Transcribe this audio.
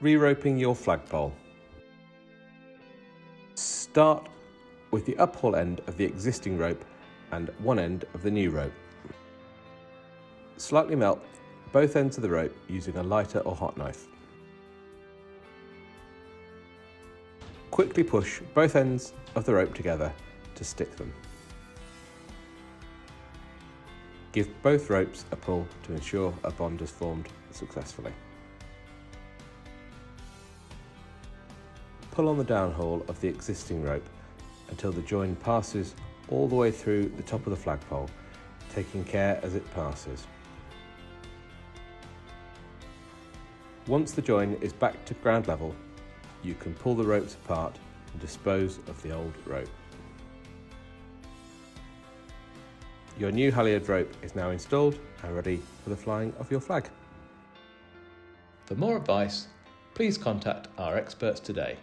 Re-roping your flagpole. Start with the uphaul end of the existing rope and one end of the new rope. Slightly melt both ends of the rope using a lighter or hot knife. Quickly push both ends of the rope together to stick them. Give both ropes a pull to ensure a bond is formed successfully. Pull on the downhaul of the existing rope until the join passes all the way through the top of the flagpole, taking care as it passes. Once the join is back to ground level, you can pull the ropes apart and dispose of the old rope. Your new halyard rope is now installed and ready for the flying of your flag. For more advice, please contact our experts today.